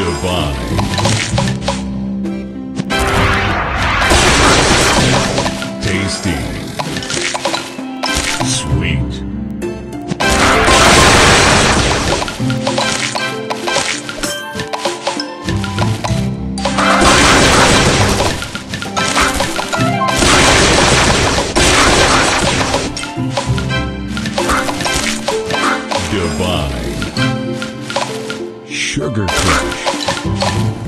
Divine. Tasty. Sweet. Divine. Sugar Crush.